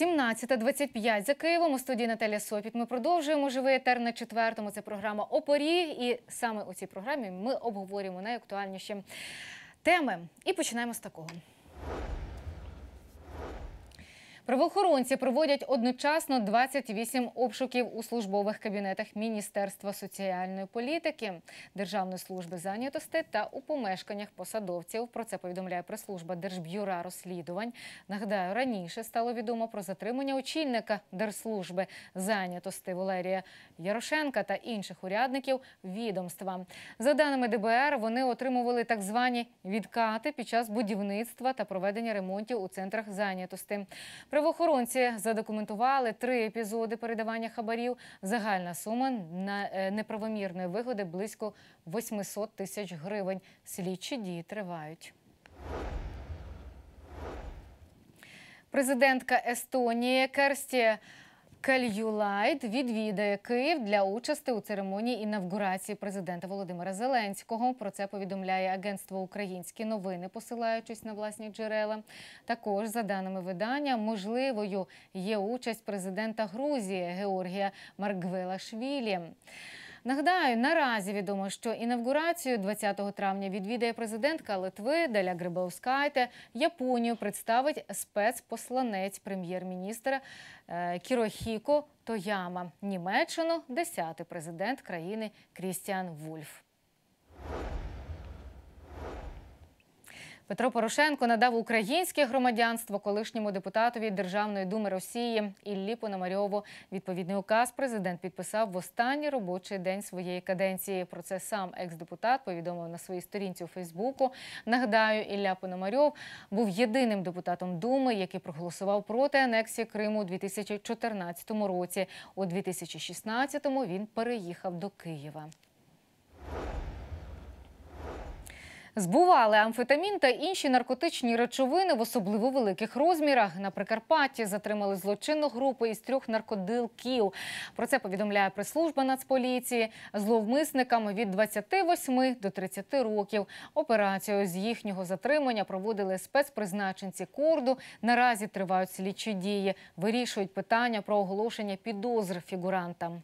17.25 за Києвом у студії Наталя Сопіт. Ми продовжуємо живий етер на четвертому. Це програма «Опорі». І саме у цій програмі ми обговорюємо найактуальніші теми. І починаємо з такого. Правоохоронці проводять одночасно 28 обшуків у службових кабінетах Міністерства соціальної політики, Державної служби зайнятості та у помешканнях посадовців. Про це повідомляє прес-служба Держбюра розслідувань. Нагадаю, раніше стало відомо про затримання очільника Держслужби зайнятості Валерія Ярошенка та інших урядників відомства. За даними ДБР, вони отримували так звані відкати під час будівництва та проведення ремонтів у центрах зайнятості. Правоохоронці задокументували три епізоди передавання хабарів. Загальна сума на е, неправомірної вигоди близько 800 тисяч гривень. Слідчі дії тривають. Президентка Естонії Керсті Кальюлайд відвідає Київ для участі у церемонії інавгурації президента Володимира Зеленського. Про це повідомляє агентство Українські новини, посилаючись на власні джерела. Також, за даними видання, можливою є участь президента Грузії Георгія Маргвелашвілі. Нагадаю, наразі відомо, що інавгурацію 20 травня відвідає президентка Литви Деля Грибаускайте. Японію представить спецпосланець прем'єр-міністра е, Кірохіко Тояма. Німеччину 10-й президент країни Крістіан Вульф. Петро Порошенко надав українське громадянство колишньому депутатові Державної думи Росії Іллі Пономарьову. Відповідний указ президент підписав в останній робочий день своєї каденції. Про це сам екс-депутат повідомив на своїй сторінці у Фейсбуку. Нагадаю, Ілля Пономарьов був єдиним депутатом думи, який проголосував проти анексії Криму у 2014 році. У 2016-му він переїхав до Києва. Збували амфетамін та інші наркотичні речовини в особливо великих розмірах. На Прикарпатті затримали злочинну групу із трьох наркодилків. Про це повідомляє прес-служба Нацполіції. Зловмисникам від 28 до 30 років. Операцію з їхнього затримання проводили спецпризначенці Корду. Наразі тривають слідчі дії. Вирішують питання про оголошення підозр фігурантам.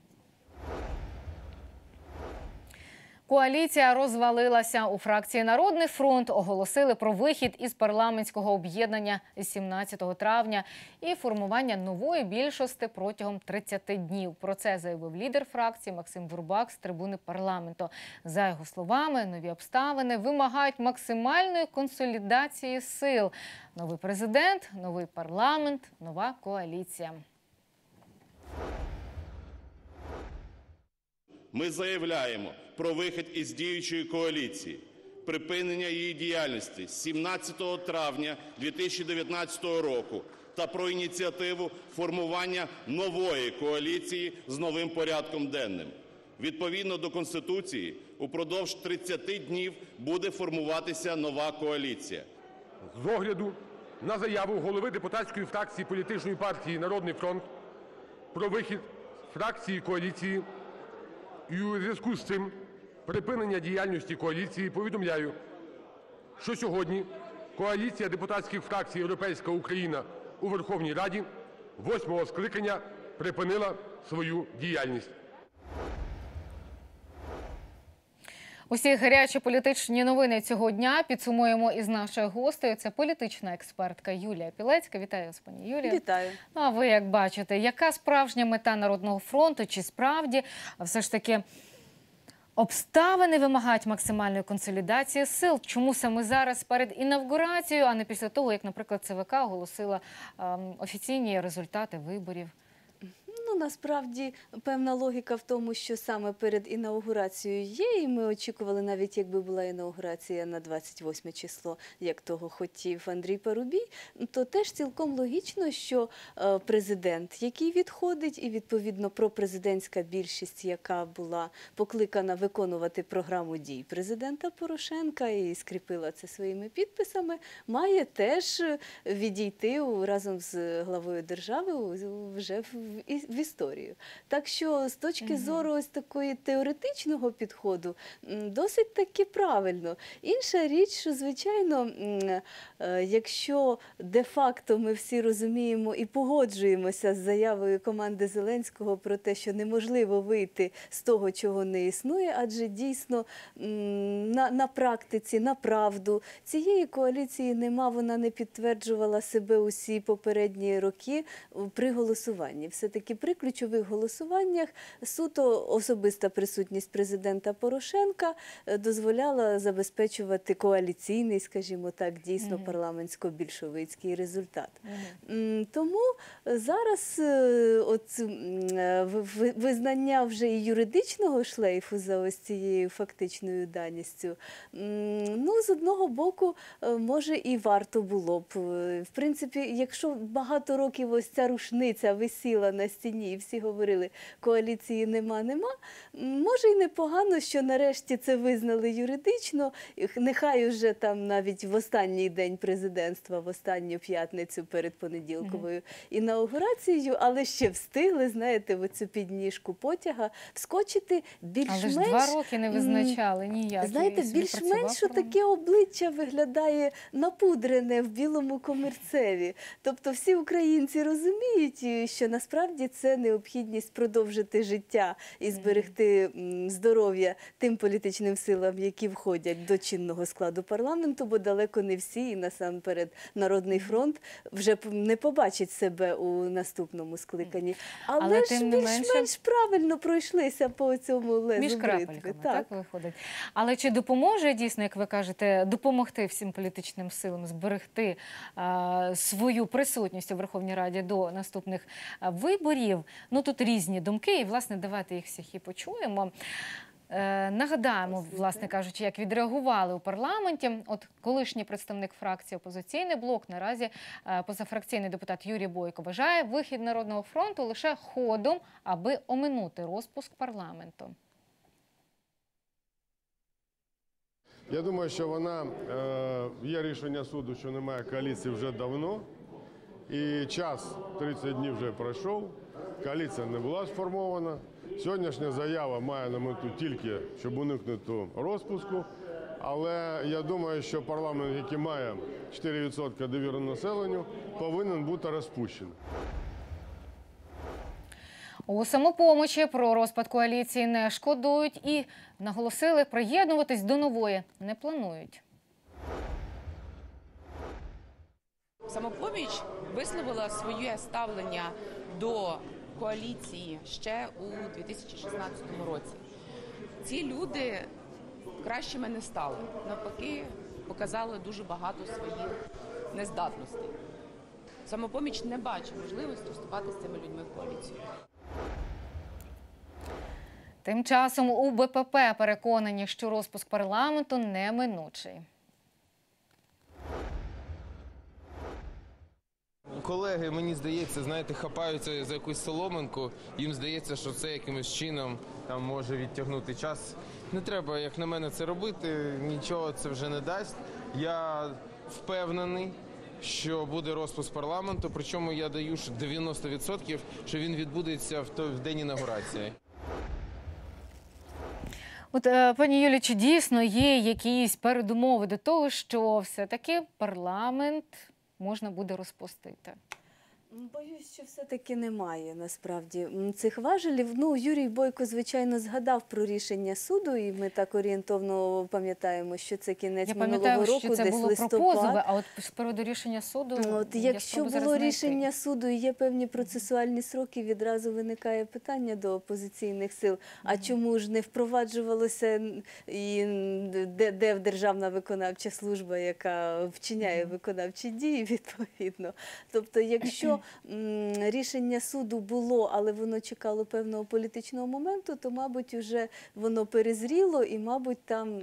Коаліція розвалилася у фракції Народний фронт. Оголосили про вихід із парламентського об'єднання 17 травня і формування нової більшості протягом 30 днів. Про це заявив лідер фракції Максим Бурбак з трибуни парламенту. За його словами, нові обставини вимагають максимальної консолідації сил. Новий президент, новий парламент, нова коаліція. Ми заявляємо про вихід із діючої коаліції, припинення її діяльності 17 травня 2019 року та про ініціативу формування нової коаліції з новим порядком денним. Відповідно до Конституції, упродовж 30 днів буде формуватися нова коаліція. З огляду на заяву голови депутатської фракції політичної партії Народний фронт про вихід фракції коаліції і у зв'язку з цим припинення діяльності коаліції повідомляю, що сьогодні коаліція депутатських фракцій "Європейська Україна" у Верховній Раді восьмого скликання припинила свою діяльність. Усі гарячі політичні новини цього дня підсумуємо із нашою гостею. Це політична експертка Юлія Пілецька. Вітаю вас, пані Юлія. Вітаю. Ну, а ви як бачите, яка справжня мета Народного фронту? Чи справді все ж таки обставини вимагають максимальної консолідації сил? Чому саме зараз перед інавгурацією, а не після того, як, наприклад, ЦВК оголосила ем, офіційні результати виборів? Насправді певна логіка в тому, що саме перед інаугурацією є, і ми очікували, навіть якби була інаугурація на 28 число, як того хотів Андрій Парубій, то теж цілком логічно, що е, президент, який відходить, і відповідно пропрезидентська більшість, яка була покликана виконувати програму дій президента Порошенка і скріпила це своїми підписами, має теж відійти разом з главою держави вже в історію. Так що з точки зору ось такої теоретичного підходу досить таки правильно. Інша річ, що звичайно, е, якщо де-факто ми всі розуміємо і погоджуємося з заявою команди Зеленського про те, що неможливо вийти з того, чого не існує, адже дійсно на, на практиці, на правду цієї коаліції нема, вона не підтверджувала себе усі попередні роки при голосуванні. Все-таки при ключових голосуваннях суто особиста присутність президента Порошенка е, дозволяла забезпечувати коаліційний, скажімо так, дійсно парламентсько-більшовицький результат. Тому зараз е, от, м, е, ви- ви- визнання вже і юридичного шлейфу за ось цією фактичною даністю, ну, з одного боку, може і варто було б. В принципі, якщо багато років ось ця рушниця висіла на стіні, і всі говорили, коаліції нема, нема, може й непогано, що нарешті це визнали юридично. Нехай уже там навіть в останній день президентства, в останню п'ятницю перед понеділковою інаугурацією, але ще встигли, знаєте, в оцю підніжку потяга вскочити більш-менш... Але ж два роки не визначали ніяк. Знаєте, більш-менш таке обличчя виглядає напудрене в білому комірцеві. Тобто всі українці розуміють, що насправді це необхідність продовжити життя і зберегти здоров'я тим політичним силам, які входять до чинного складу парламенту, бо далеко не всі, і насамперед Народний фронт вже не побачить себе у наступному скликанні. Але, Але ж менше- більш-менш правильно пройшлися по цьому лезу Між крапельками, так. виходить. Але чи допоможе дійсно, як ви кажете, допомогти всім політичним силам зберегти а, свою присутність у Верховній Раді до наступних а, виборів? Ну тут різні думки, і власне давайте їх всіх і почуємо. Е, нагадаємо, власне кажучи, як відреагували у парламенті. От колишній представник фракції опозиційний блок наразі е, позафракційний депутат Юрій Бойко вважає вихід народного фронту лише ходом, аби оминути розпуск парламенту. Я думаю, що вона е, є рішення суду, що немає коаліції вже давно. І час 30 днів вже пройшов. Коаліція не була сформована. Сьогоднішня заява має на мету тільки, щоб уникнути розпуску. Але я думаю, що парламент, який має 4% довіри населенню, повинен бути розпущений. У самопомочі про розпад коаліції не шкодують і наголосили, приєднуватись до нової не планують. Самопоміч висловила своє ставлення до коаліції ще у 2016 році. Ці люди кращими не стали. Навпаки, показали дуже багато своїх нездатностей. Самопоміч не бачить можливості вступати з цими людьми в коаліцію. Тим часом у БПП переконані, що розпуск парламенту неминучий. Колеги, мені здається, знаєте, хапаються за якусь соломинку. Їм здається, що це якимось чином там може відтягнути час. Не треба, як на мене, це робити. Нічого це вже не дасть. Я впевнений, що буде розпуск парламенту. Причому я даю ж 90%, що він відбудеться в той в день інаугурації. От е, пані Юлі, чи дійсно є якісь передумови до того, що все-таки парламент можна буде розпустити? Боюсь, що все-таки немає насправді цих важелів. Ну, Юрій Бойко, звичайно, згадав про рішення суду, і ми так орієнтовно пам'ятаємо, що це кінець Я минулого року, що це десь було про позови, а от з приводу рішення суду. От я якщо було знайти. рішення суду і є певні процесуальні сроки, відразу виникає питання до опозиційних сил. А чому ж не впроваджувалося і де, де державна виконавча служба, яка вчиняє виконавчі дії відповідно? Тобто, якщо рішення суду було, але воно чекало певного політичного моменту, то мабуть уже воно перезріло, і мабуть там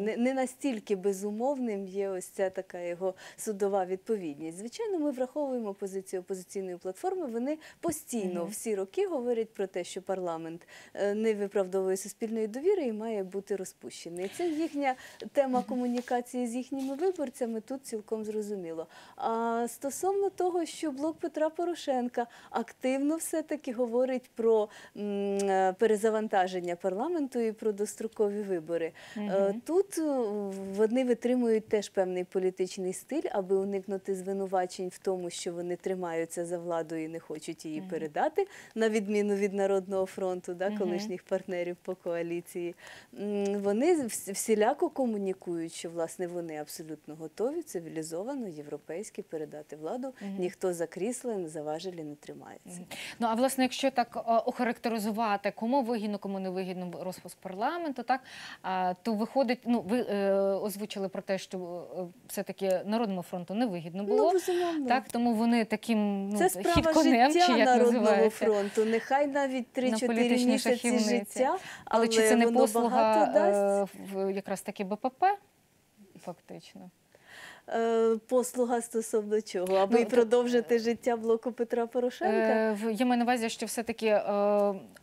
не, не настільки безумовним є ось ця така його судова відповідність. Звичайно, ми враховуємо позицію опозиційної платформи. Вони постійно всі роки говорять про те, що парламент е, не виправдовує суспільної довіри і має бути розпущений. Це їхня тема комунікації з їхніми виборцями. Тут цілком зрозуміло. А стосовно того, що блок Петра Порошенка активно все-таки говорить про е, перезавантаження парламенту і про дострокові вибори. Е, Тут е, вони витримують теж певний політичний стиль, аби уникнути звинувачень в тому, що вони тримаються за владу і не хочуть її передати, на відміну від Народного фронту, да, колишніх партнерів по коаліції. Вони всіляко комунікують, що власне вони абсолютно готові цивілізовано європейськи передати владу. Ніхто за і за важелі не тримається. Ну а власне, якщо так охарактеризувати, кому вигідно, кому не вигідно розпуск парламенту, так то виходить, ну ви е, озвучили про те, що е, все-таки народному фронту не вигідно було. Ну, так, тому вони таким ну, Це хід справа конем, життя чи як Народного називається. фронту. Нехай навіть На 3-4 політичній місяці шахівниці. життя, Але, чи це не послуга дасть. е, якраз таки БПП? Фактично. Е, Послуга стосовно чого? Аби Ну, й то- продовжити життя блоку Петра Порошенка? Е, я маю на увазі, що все-таки, е,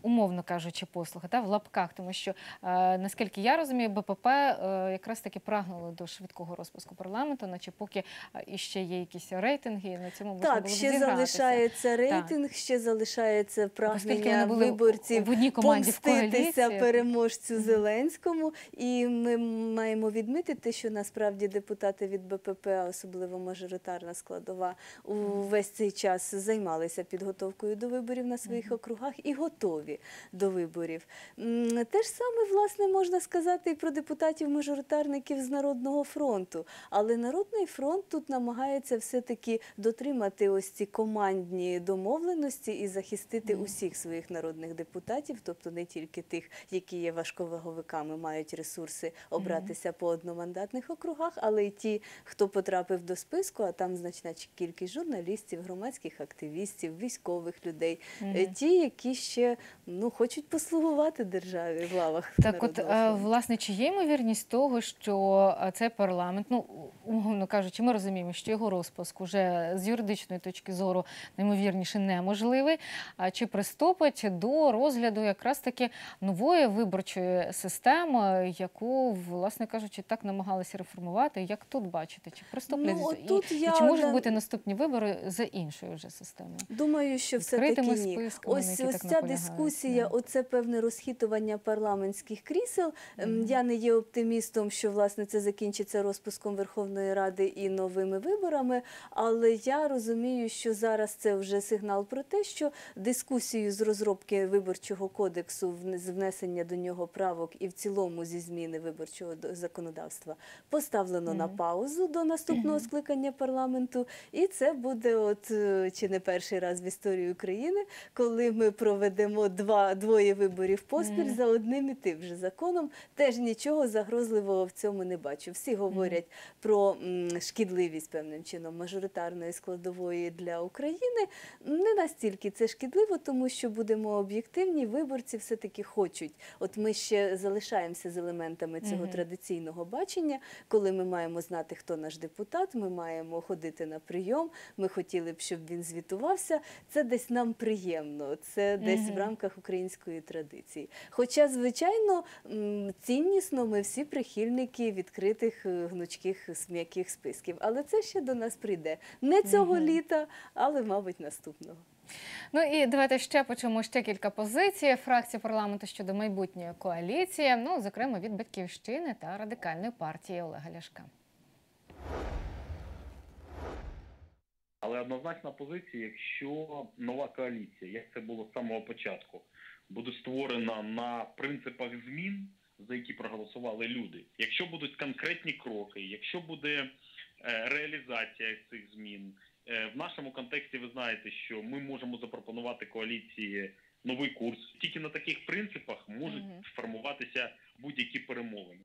умовно кажучи, послуги та, в лапках, тому що, е, наскільки я розумію, БПП е, якраз таки прагнуло до швидкого розпуску парламенту, наче поки е, іще є якісь рейтинги, на цьому можна Так, було б ще залишається рейтинг, ще залишається прагнення виборців в одній команді помститися коаліції. переможцю Зеленському. І ми маємо відмітити, що насправді депутати від БПП, а особливо мажоритарна складова, увесь цей час займалися підготовкою до виборів на своїх округах і готові до виборів. Те ж саме, власне, можна сказати і про депутатів-мажоритарників з Народного фронту. Але Народний фронт тут намагається все-таки дотримати ось ці командні домовленості і захистити усіх своїх народних депутатів, тобто не тільки тих, які є важковаговиками, мають ресурси обратися по одномандатних округах, але й ті, хто потрапив до списку, а там значна кількість журналістів, громадських активістів, військових людей, е, ті, які ще ну, хочуть послугувати державі в лавах. Так, от е, власне, чи є ймовірність того, що е, цей парламент, ну умовно кажучи, ми розуміємо, що його розпуск уже з юридичної точки зору наймовірніше неможливий. А чи приступить до розгляду якраз таки нової виборчої системи, яку, власне кажучи, так намагалися реформувати? Як тут бачите? Чи приступлять Ну, і, тут і я чи можуть на- бути наступні вибори за іншою вже системою? Думаю, що все таки ні. списками, Ось ось ця дискусія, да. оце певне розхитування парламентських крісел. Ем, Я не є оптимістом, що власне це закінчиться розпуском Верховної Ради і новими виборами. Але я розумію, що зараз це вже сигнал про те, що дискусію з розробки виборчого кодексу, з внесення до нього правок і в цілому зі зміни виборчого законодавства поставлено на паузу до наступного скликання парламенту. І це буде, от е, чи не перший раз в історії України, коли ми проведемо два двоє виборів поспіль за одним і тим же законом. Теж нічого загрозливого в цьому не бачу. Всі говорять про шкідливість певним чином мажоритарної складової для України. Не настільки це шкідливо, тому що будемо об'єктивні. Виборці все таки хочуть. От ми ще залишаємося з елементами цього традиційного бачення, коли ми маємо знати, хто наш депутат, ми маємо ходити на прийом. Ми хотіли б, щоб він звітувався. Це десь нам приємно, це десь в рамках української традиції. Хоча, звичайно, ціннісно ми всі прихильники відкритих е, гнучких м'яких списків. Але це ще до нас прийде не цього літа, але, мабуть, наступного. Ну і давайте ще почуємо ще кілька позицій фракції парламенту щодо майбутньої коаліції, ну зокрема від батьківщини та радикальної партії Олега Ляшка. Але однозначна позиція, якщо нова коаліція, як це було з самого початку, буде створена на принципах змін, за які проголосували люди, якщо будуть конкретні кроки, якщо буде е, реалізація цих змін, е, в нашому контексті ви знаєте, що ми можемо запропонувати коаліції новий курс. Тільки на таких принципах можуть сформуватися будь-які перемовини.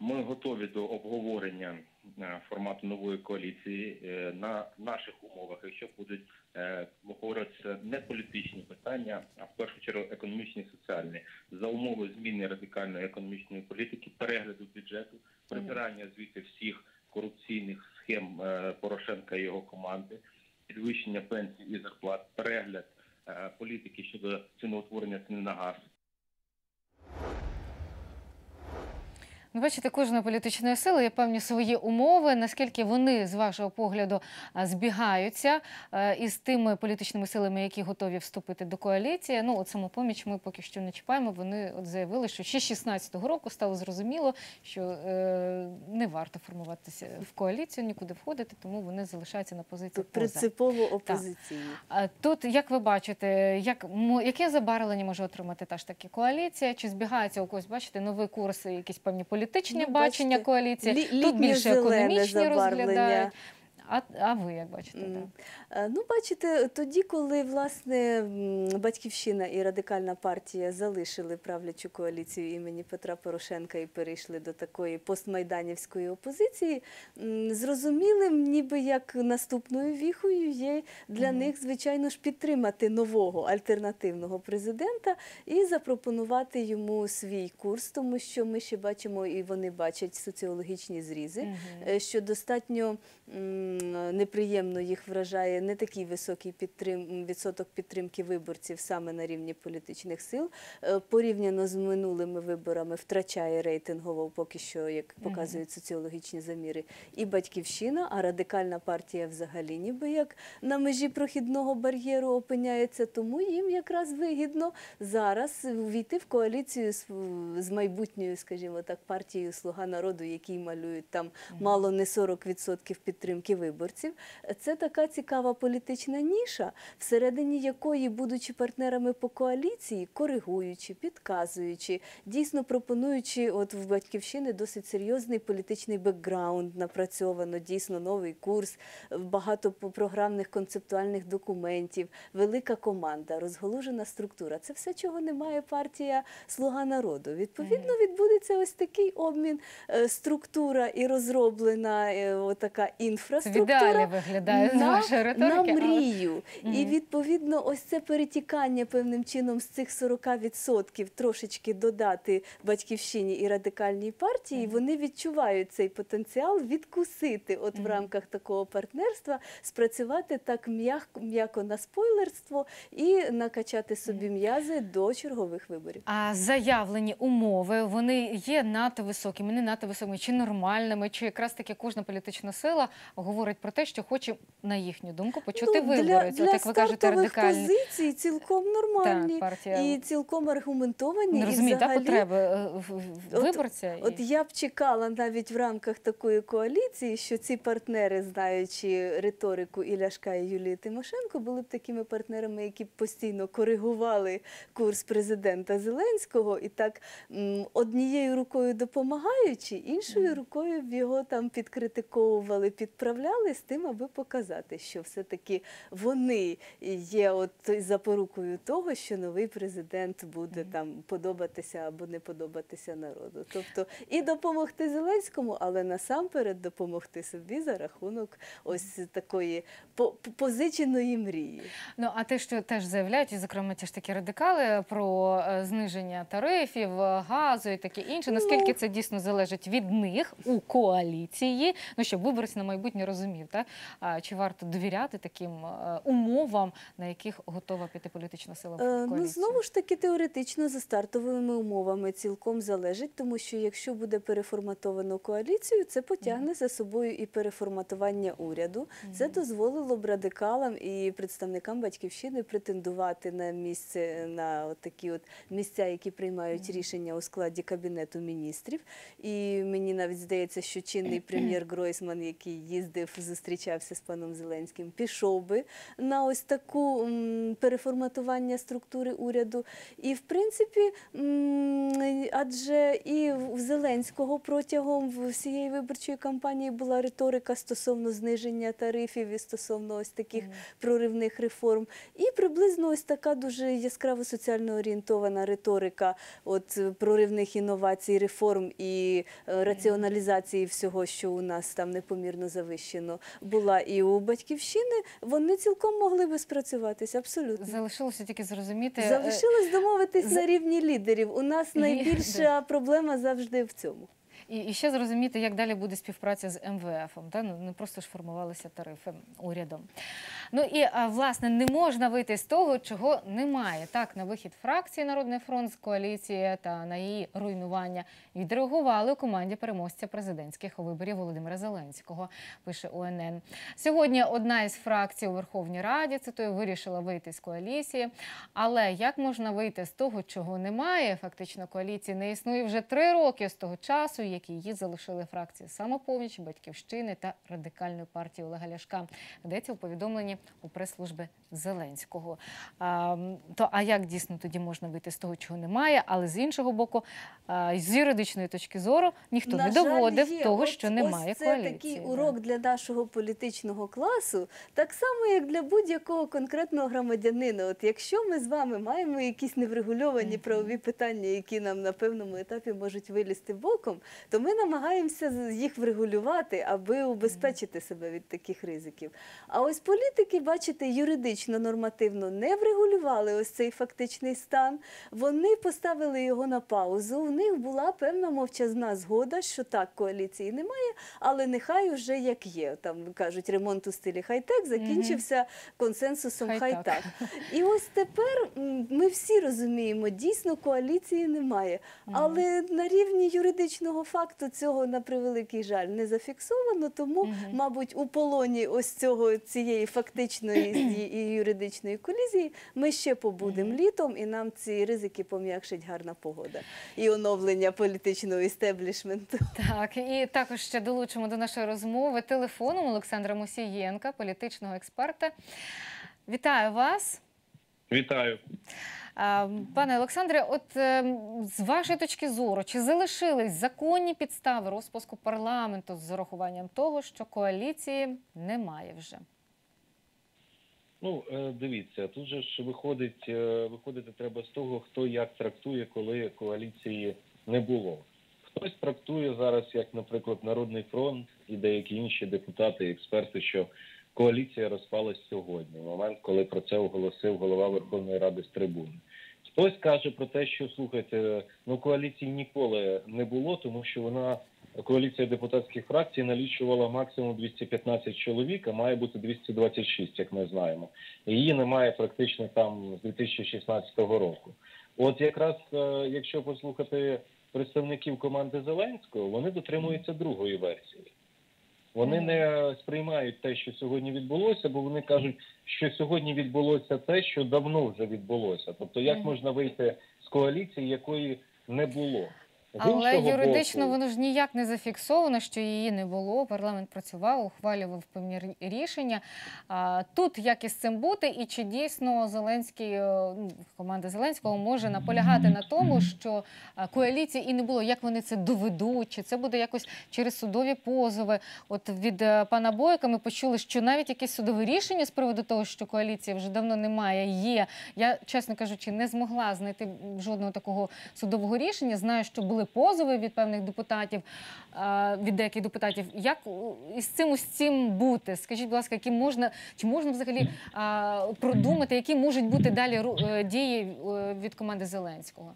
Ми готові до обговорення е, формату нової коаліції е, на наших умовах, якщо будуть е, обговорюватися не політичні питання, а в першу чергу економічні і соціальні, за умови зміни радикальної економічної політики, перегляду бюджету, прибирання звідти всіх корупційних схем Порошенка і його команди, підвищення пенсій і зарплат, перегляд політики щодо ціноутворення ціни на газ. Ну, бачите, кожної політичної сили є певні свої умови. Наскільки вони, з вашого погляду, збігаються із тими політичними силами, які готові вступити до коаліції. Ну, от самопоміч ми поки що не чіпаємо. Вони от заявили, що ще 16-го року стало зрозуміло, що е, не варто формуватися в коаліцію, нікуди входити, тому вони залишаються на позиції поза. Принципово опозиційні. Тут, як ви бачите, як, яке забарвлення може отримати та ж таки коаліція? Чи збігається у когось, бачите, новий курс, якісь певні політичні Ну, бачення бачите, коаліції? лі- Тут більше економічні забарвлення. розглядають. А, а ви як бачите? М. так? Е, Ну, бачите, тоді, коли власне Батьківщина і Радикальна партія залишили правлячу коаліцію імені Петра Порошенка і перейшли до такої постмайданівської опозиції, зрозумілим, ніби як наступною віхою є для них, звичайно ж, підтримати нового альтернативного президента і запропонувати йому свій курс, тому що ми ще бачимо, і вони бачать соціологічні зрізи Мгм. е, що достатньо неприємно їх вражає не такий високий підтрим, відсоток підтримки виборців саме на рівні політичних сил. Е, Порівняно з минулими виборами втрачає рейтингово поки що, як показують соціологічні заміри, і батьківщина, а радикальна партія взагалі ніби як на межі прохідного бар'єру опиняється. Тому їм якраз вигідно зараз увійти в коаліцію з, з майбутньою, скажімо так, партією Слуга народу, які малюють там мало не 40% підтримки виборців. Це така цікава політична ніша, всередині якої, будучи партнерами по коаліції, коригуючи, підказуючи, дійсно пропонуючи, от в батьківщини досить серйозний політичний бекграунд, напрацьовано дійсно новий курс, багато по- програмних концептуальних документів, велика команда, розголужена структура. Це все, чого не має партія Слуга народу. Відповідно, відбудеться ось такий обмін, е, структура і розроблена е, в інфраструктура ідеалі виглядає з на, вашої риторики. на але- мрію. І відповідно, ось це перетікання певним чином з цих 40% трошечки додати батьківщині і радикальній партії. Вони відчувають цей потенціал відкусити, от в рамках такого партнерства, спрацювати так м'яко на спойлерство і накачати собі м'язи до чергових виборів. А заявлені умови вони є надто високими, не надто високими, чи нормальними, чи якраз таки кожна політична сила говорить про те, що хоче, на їхню думку, почути Ну, виборець. Для, От для як ви кажете, радикальні. позицій цілком нормальні Так, партія і цілком аргументовані. не і розуміє та взагалі- потреби е, в- в- От- виборця. От я б чекала навіть в рамках такої коаліції, що ці партнери, знаючи риторику і Ляшка і Юлії Тимошенко, були б такими партнерами, які б постійно коригували курс президента Зеленського і так м, однією рукою допомагаючи, іншою рукою б його там підкритиковували, підправляли з тим, аби показати, що все-таки вони є от запорукою того, що новий президент буде там подобатися або не подобатися народу. Тобто і допомогти Зеленському, але насамперед допомогти собі за рахунок ось такої по- по- позиченої мрії. Ну а те, що теж заявляють, і зокрема ті ж такі радикали про е, зниження тарифів, е, газу і таке інше. Наскільки Ну. це дійсно залежить від них у коаліції? Ну щоб виборець на майбутнє розумів, так? Чи варто довіряти таким е, умовам, на яких готова піти політична сила в Е, коаліцію? Ну, знову ж таки, теоретично за стартовими умовами цілком залежить, тому що якщо буде переформатовано коаліцію, це потягне за собою і переформатування уряду. Це дозволило б радикалам і представникам батьківщини претендувати на місце на от такі от місця, які приймають рішення у складі кабінету міністрів. І мені навіть здається, що чинний прем'єр Гройсман, який їздив, зустрічався з паном Зеленським, пішов би на ось таку переформатування структури уряду. І в принципі, адже і в Зеленського протягом всієї виборчої кампанії була риторика стосовно зниження тарифів і стосовно ось таких проривних реформ. І приблизно ось така дуже яскраво соціально орієнтована риторика от е, проривних інновацій, реформ і е, раціоналізації всього, що у нас там непомірно завищено, була і у батьківщини. Вони цілком могли би спрацюватися абсолютно. Залишилося тільки зрозуміти. е, Залишилось домовитись з- на рівні лідерів. У нас найбільша проблема завжди в цьому. І, і ще зрозуміти, як далі буде співпраця з МВФ. Та? Ну, не просто ж формувалися тарифи урядом. Ну і власне не можна вийти з того, чого немає. Так, на вихід фракції Народний фронт з коаліції та на її руйнування відреагували у команді переможця президентських виборів Володимира Зеленського. Пише УНН. Сьогодні одна із фракцій у Верховній Раді цитую, вирішила вийти з коаліції. Але як можна вийти з того, чого немає? Фактично коаліції не існує вже три роки з того часу, як її залишили фракції самопоміч, батьківщини та радикальної партії Олега Ляшка. Йдеться у повідомленні у прес-служби Зеленського. А, то а як дійсно тоді можна вийти з того, чого немає? Але з іншого боку, а, з юридичної точки зору ніхто На не жаль, доводив є. того, що немає ось це коаліції. такий да. урок для нашого політичного класу, так само, як для будь-якого конкретного громадянина. От якщо ми з вами маємо якісь неврегульовані правові питання, які нам на певному етапі можуть вилізти боком, то ми намагаємося їх врегулювати, аби убезпечити себе від таких ризиків. А ось політики, бачите, юридично, нормативно не врегулювали ось цей фактичний стан. Вони поставили його на паузу. У них була певна мовчазна згода, що так, коаліції немає, але нехай уже як є. Там кажуть, ремонт у стилі хай-тек закінчився консенсусом Хай-так. хай-так. І ось тепер ми всі розуміємо, дійсно коаліції немає. Але на рівні юридичного факту цього на превеликий жаль не зафіксовано. Тому, мабуть, у полоні ось цього цієї фактичної і- і юридичної колізії ми ще побудемо літом, і нам ці ризики пом'якшить гарна погода і оновлення політичного істеблішменту. Так, і також ще долучимо до нашої розмови телефоном Олександра Мусієнка, політичного експерта. Вітаю вас. Вітаю. Пане Олександре, от ем, з вашої точки зору, чи залишились законні підстави розпуску парламенту з урахуванням того, що коаліції немає вже? Ну, е, дивіться, тут же ж виходить, е, виходити треба з того, хто як трактує, коли коаліції не було. Хтось трактує зараз, як, наприклад, Народний фронт і деякі інші депутати, експерти, що коаліція розпалась сьогодні, в момент, коли про це оголосив голова Верховної Ради з трибуни. Хтось каже про те, що слухайте, ну коаліції ніколи не було, тому що вона коаліція депутатських фракцій налічувала максимум 215 чоловік, а має бути 226, як ми знаємо. Її немає практично там з 2016 року. От якраз е, якщо послухати представників команди Зеленського, вони дотримуються другої версії. Вони не сприймають те, що сьогодні відбулося, бо вони кажуть, що сьогодні відбулося те, що давно вже відбулося. Тобто, як можна вийти з коаліції, якої не було? Але юридично боку, воно ж ніяк не зафіксовано, що її не було. Парламент працював, ухвалював певні рішення. А тут як із цим бути, і чи дійсно Зеленський е, ну, команда Зеленського може наполягати на тому, що коаліції і не було, як вони це доведуть, чи це буде якось через судові позови? От від е, пана Бойка ми почули, що навіть якесь судове рішення з приводу того, що коаліції вже давно немає, є. Я, чесно кажучи, не змогла знайти жодного такого судового рішення. Знаю, що були позови від певних депутатів, від деяких депутатів. Як із цим усім бути? Скажіть, будь ласка, які можна чи можна взагалі продумати, які можуть бути далі е, дії е, від команди Зеленського?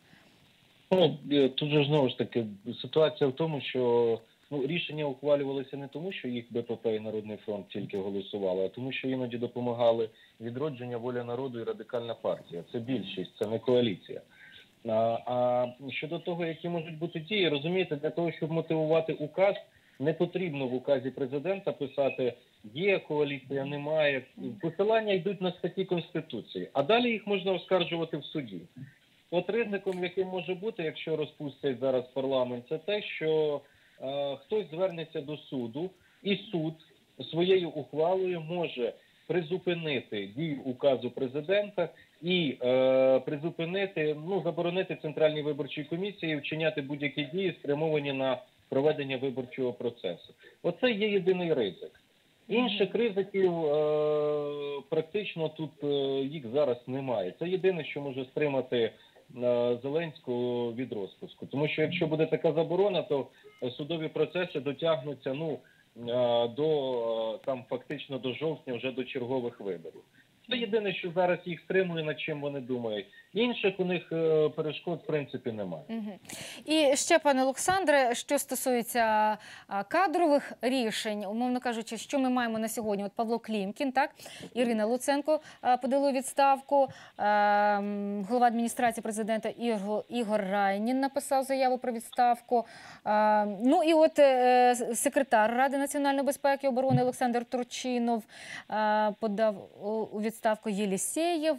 Ну, е, тут же знову ж таки ситуація в тому, що ну рішення ухвалювалися не тому, що їх БПП і Народний фронт тільки голосували, а тому, що іноді допомагали відродження воля народу і радикальна партія. Це більшість, це не коаліція. А, щодо того, які можуть бути дії, розумієте, для того, щоб мотивувати указ, не потрібно в указі президента писати є коаліція, немає. Посилання йдуть на статті конституції, а далі їх можна оскаржувати в суді. От ризиком, яким може бути, якщо розпустять зараз парламент, це те, що е, хтось звернеться до суду, і суд своєю ухвалою може призупинити дію указу президента і е, призупинити, ну заборонити центральній виборчій комісії вчиняти будь-які дії, спрямовані на проведення виборчого процесу. Оце є єдиний ризик. Інших ризиків е, практично тут е, їх зараз немає. Це єдине, що може стримати е, Зеленського від розпуску. Тому що якщо буде така заборона, то судові процеси дотягнуться ну е, до е, там фактично до жовтня, вже до чергових виборів. Це єдине, що зараз їх стримує, над чим вони думають. Інших у них е, перешкод в принципі немає. І ще, пане Олександре, що стосується кадрових рішень, умовно кажучи, що ми маємо на сьогодні? От Павло Клімкін, так Ірина Луценко подали відставку. Голова адміністрації президента Ігор, Райнін написав заяву про відставку. Ну і от е, секретар Ради національної безпеки і оборони Олександр Турчинов подав у відставку Єлісєєв.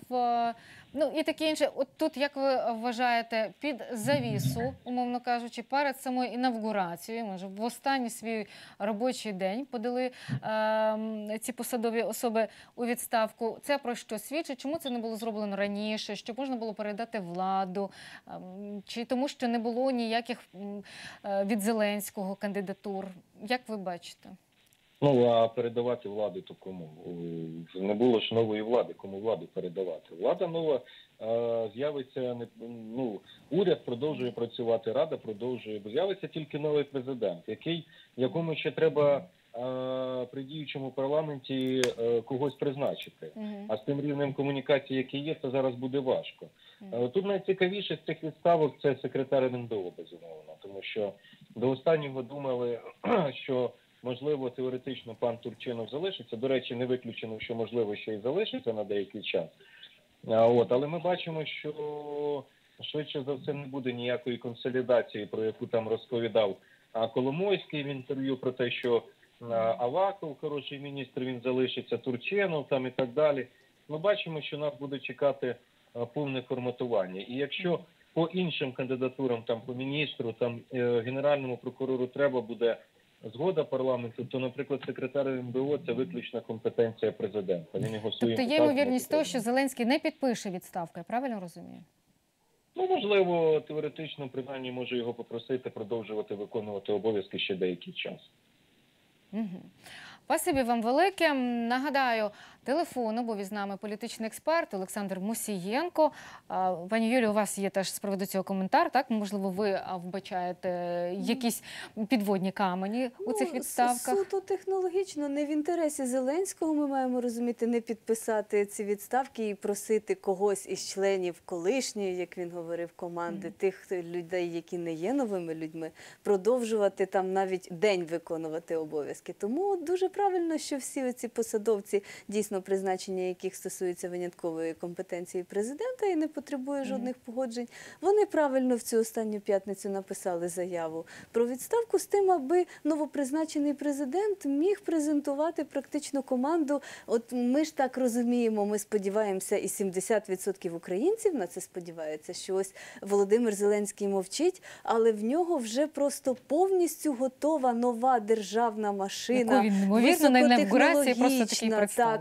Ну і таке інше. От тут, як ви вважаєте, під завісу, умовно кажучи, перед самою інавгурацією, може, в останній свій робочий день подали ем, ці посадові особи у відставку. Це про що свідчить? Чому це не було зроблено раніше? Щоб можна було передати владу? Ем, чи тому, що не було ніяких е, від Зеленського кандидатур? Як ви бачите? Ну а передавати владу то кому? Е, Не було ж нової влади, кому владу передавати. Влада нова е, з'явиться не ну уряд продовжує працювати, рада продовжує, бо з'явиться тільки новий президент, який якому ще треба е, при діючому парламенті когось призначити. Мгм. А з тим рівнем комунікації, який є, це зараз буде важко. Е, Тут найцікавіше з цих відставок це секретар РНБО, безумовно, тому що до останнього думали, що можливо теоретично пан Турчинов залишиться. До речі, не виключено, що можливо ще й залишиться на деякий час. От, але ми бачимо, що швидше за все не буде ніякої консолідації, про яку там розповідав Коломойський в інтерв'ю про те, що Аваков, хороший міністр, він залишиться, Турчинов там і так далі. Ми бачимо, що нас буде чекати повне форматування. І якщо по іншим кандидатурам, там по міністру, там е, генеральному прокурору треба буде згода парламенту, то, наприклад, секретар МБО це виключна компетенція президента. Він його своїм Тобто є ймовірність того, що Зеленський не підпише відставку, я правильно розумію? Ну, можливо, теоретично, принаймні, може його попросити продовжувати виконувати обов'язки ще деякий час. Угу. Спасибі вам велике. Нагадаю, телефону, бо з нами політичний експерт Олександр Мусієнко. Пані Юлі, у вас є теж з приводу цього коментар, так? Можливо, ви вбачаєте якісь підводні камені у цих Ну, відставках? Суто технологічно, не в інтересі Зеленського ми маємо розуміти, не підписати ці відставки і просити когось із членів колишньої, як він говорив, команди, тих людей, які не є новими людьми, продовжувати там навіть день виконувати обов'язки. Тому дуже правильно, що всі ці посадовці, дійсно призначення яких стосується виняткової компетенції президента і не потребує жодних погоджень, вони правильно в цю останню п'ятницю написали заяву про відставку з тим, аби новопризначений президент міг презентувати практично команду. От ми ж так розуміємо, ми сподіваємося, і 70% українців на це сподіваються, що ось Володимир Зеленський мовчить, але в нього вже просто повністю готова нова державна машина. Яку він, ймовірно, на інавгурації просто такий.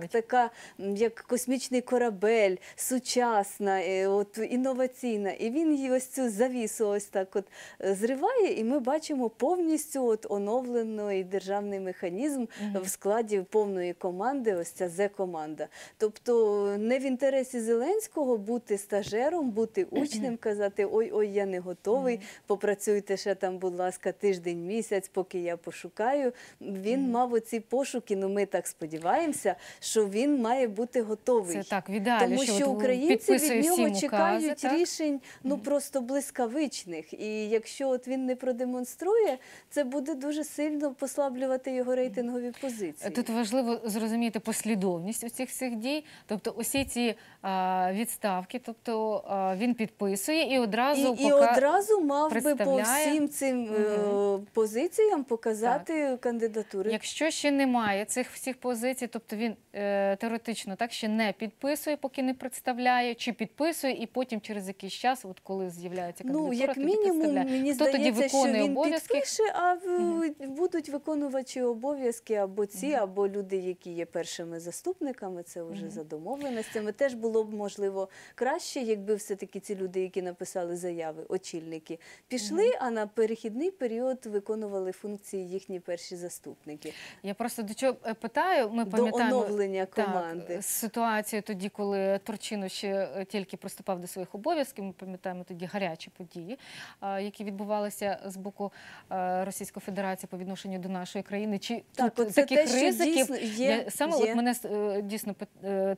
Так, така як космічний корабель, сучасна, е, от інноваційна. І він її ось цю завісу ось так от е, зриває, і ми бачимо повністю от оновлений державний механізм в складі повної команди. Ось ця Зе-команда. Тобто не в інтересі Зеленського бути стажером, бути учнем, казати ой, ой, я не готовий. Попрацюйте ще там, будь ласка, тиждень, місяць, поки я пошукаю. Він мав оці пошуки. Ну ми так сподіваємося, що він має бути готовий. Це так, в ідеалі, Тому що що українці від нього всім чекають так? рішень ну просто блискавичних. І якщо от він не продемонструє, це буде дуже сильно послаблювати його рейтингові позиції. Тут важливо зрозуміти послідовність у цих всіх дій. Тобто, усі ці а, відставки, тобто а, він підписує і одразу і, і одразу мав би по всім цим е, позиціям показати кандидатури. Якщо ще немає цих всіх позицій, тобто він е, теоретично так ще не підписує, поки не представляє, чи підписує, і потім через якийсь час, от коли з'являється кандидатура, Ну, як тоді мінімум, представляє. мені Хто тоді здається, що виконує він обов'язки? підпише, а в- будуть виконувачі обов'язки або ці, або люди, які є першими заступниками. Це вже за домовленостями. Теж було б можливо краще, якби все-таки ці люди, які написали заяви, очільники, пішли, а на перехідний період виконували функції їхні перші заступники. Я просто до чого е, питаю. Ми До пам'ятаємо оновлення команди. е, ситуацію тоді, коли Турчинов ще е, тільки приступав до своїх обов'язків. Ми пам'ятаємо тоді гарячі події, які відбувалися з боку е, Російської Федерації по відношенню до нашої країни. Чи Так, тут таких те, ризиків є, саме є. от мене дійсно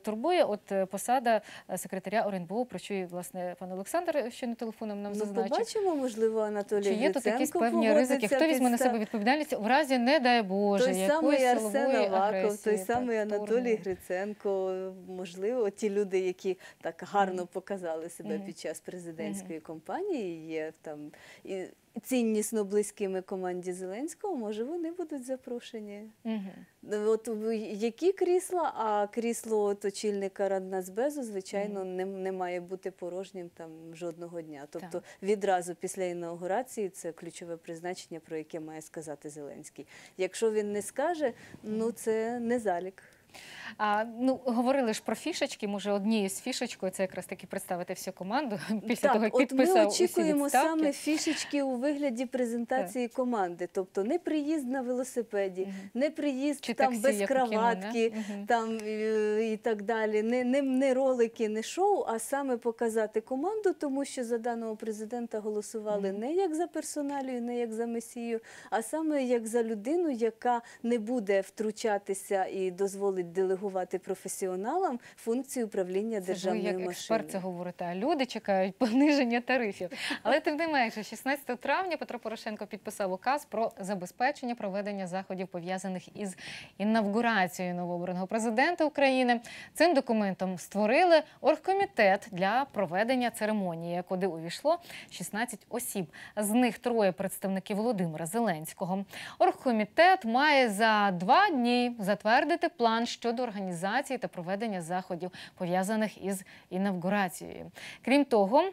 турбує от посада секретаря ОРНБО, про що і власне пан Олександр ще не телефоном нам Ну, зазначив. побачимо, можливо, Анатолій Чи є тут якісь певні ризики? Хто візьме на себе відповідальність в разі, не дай Боже, той якоїсь самий Арсен силової Аваков, той самий Анатолій? Гриценко, можливо, ті люди, які так гарно показали себе під час президентської кампанії, є там і ціннісно близькими команді Зеленського, може вони будуть запрошені. От які крісла, а крісло от очільника Раднацбезу, звичайно, не, не має бути порожнім там жодного дня. Тобто відразу після інаугурації це ключове призначення, про яке має сказати Зеленський. Якщо він не скаже, ну це не залік. А, ну, говорили ж про фішечки, може, однією з фішечкою це якраз таки представити всю команду після так, того, як от ми очікуємо відставки. саме фішечки у вигляді презентації команди. Тобто не приїзд на велосипеді, не приїзд Чи там таксі, без Мгм. там е, і так далі. Не, не, не ролики, не шоу, а саме показати команду, тому що за даного президента голосували не як за персоналію, не як за месію, а саме як за людину, яка не буде втручатися і дозволить делегувати професіоналам функцію управління Це ви державною як машиною. це говорите, а люди чекають пониження тарифів. Але тим не менше, 16 травня Петро Порошенко підписав указ про забезпечення проведення заходів пов'язаних із інавгурацією новообраного президента України. Цим документом створили оргкомітет для проведення церемонії, куди увійшло 16 осіб. З них троє представників Володимира Зеленського. Оргкомітет має за два дні затвердити план щодо організації та проведення заходів пов'язаних із інавгурацією. Крім того.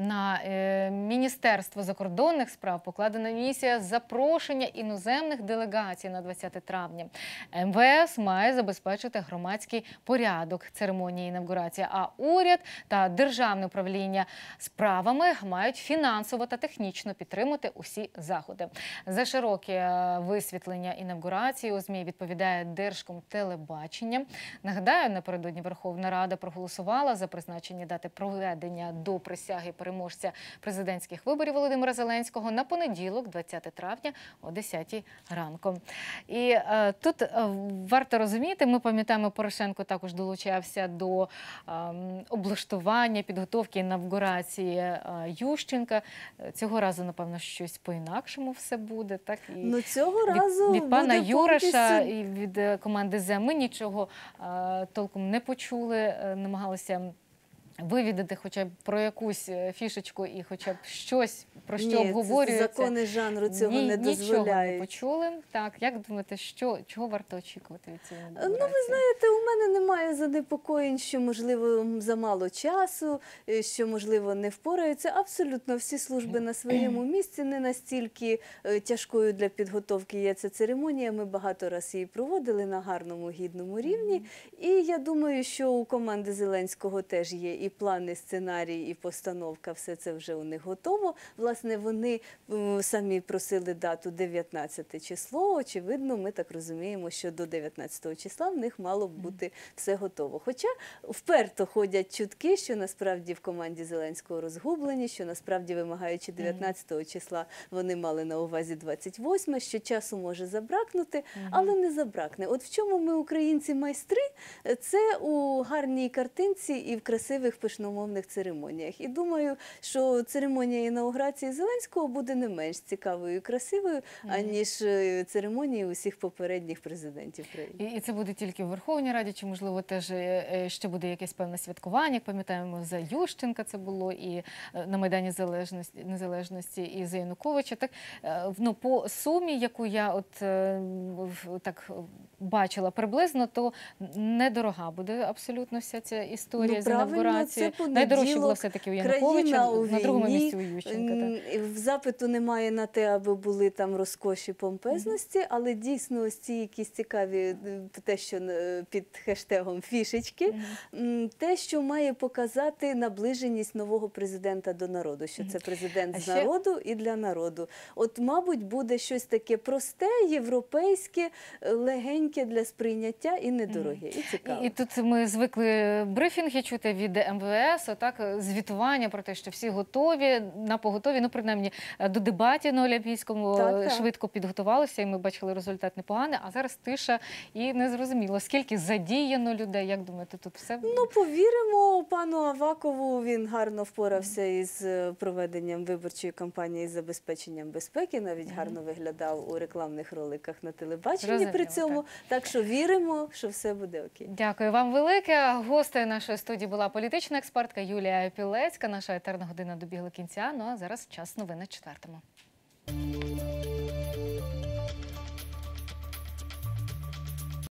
На е, Міністерство закордонних справ покладена місія запрошення іноземних делегацій на 20 травня. МВС має забезпечити громадський порядок церемонії інавгурації, а уряд та державне управління справами мають фінансово та технічно підтримати усі заходи. За широке е, висвітлення інавгурації у ЗМІ відповідає Держкомтелебачення. Нагадаю, напередодні Верховна Рада проголосувала за призначення дати проведення до присяги переможця президентських виборів Володимира Зеленського на понеділок, 20 травня о 10 ранку. І е, тут е, варто розуміти, ми пам'ятаємо, Порошенко також долучався до ем, облаштування, підготовки інавгурації е, Ющенка. Е, Цього разу, напевно, щось по-інакшому все буде. Так і Ну цього від, разу від пана буде Юраша повністю і від е, команди ЗЕ ми нічого е, толком не почули, е, намагалися. Вивідати хоча б про якусь е, фішечку і хоча б щось про що Ні, обговорюється. закони жанру цього Ні, не Нічого не дозволяють. почули. Так, як думаєте, що чого варто очікувати від цієї Ну, ви знаєте, у мене немає занепокоєнь, що можливо замало часу, е, що можливо не впораються. Абсолютно всі служби на своєму місці не настільки е, тяжкою для підготовки є ця церемонія. Ми багато разів її проводили на гарному гідному рівні. І я думаю, що у команди Зеленського теж є і плани, сценарій, і постановка. Все це вже у них готово. Власне, вони самі просили дату 19 число. Очевидно, ми так розуміємо, що до 19 числа в них мало б бути все готово. Хоча вперто ходять чутки, що насправді в команді Зеленського розгублені, що насправді вимагаючи 19 числа, вони мали на увазі 28, що часу може забракнути, але не забракне. От в чому ми, українці, майстри, це у гарній картинці і в красивих пишномовних церемоніях. І думаю, що церемонія інаугурації Зеленського буде не менш цікавою і красивою, аніж е, церемонії усіх попередніх президентів країни. І, це буде тільки в Верховній Раді, чи можливо теж е, е, ще буде якесь певне святкування. Як пам'ятаємо, за Ющенка це було і на Майдані Залежності Незалежності, і за Януковича. Так ну по сумі, яку я от так бачила приблизно, то недорога буде абсолютно вся ця історія Ну, з інавгурацією. Році. Найдорожче було все-таки у Януковича, у на другому місці у Ющенка. так. В запиту немає на те, аби були там розкоші помпезності, але дійсно ось ці якісь цікаві, те, що під хештегом фішечки, те, що має показати наближеність нового президента до народу, що це президент з народу і для народу. От, мабуть, буде щось таке просте, європейське, е, легеньке для сприйняття і недороге, і цікаве. І, тут ми звикли брифінги чути від МВС, отак звітування про те, що всі готові на поготові. Ну принаймні е, до дебатів на Олімпійському Так, е, так. швидко підготувалися, і ми бачили результат непоганий. А зараз тиша і незрозуміло, скільки задіяно людей. Як думаєте, тут все Ну, повіримо пану Авакову. Він гарно впорався із е, проведенням виборчої кампанії з забезпеченням безпеки. Навіть гарно виглядав у рекламних роликах на телебаченні Зрозуміло, при цьому. Так. що віримо, що все буде окей. Дякую вам велике. Гостею нашої студії була політична експертка Юлія Пілецька. Наша етерна година добігла кінця. Ну а зараз час новини четвертому.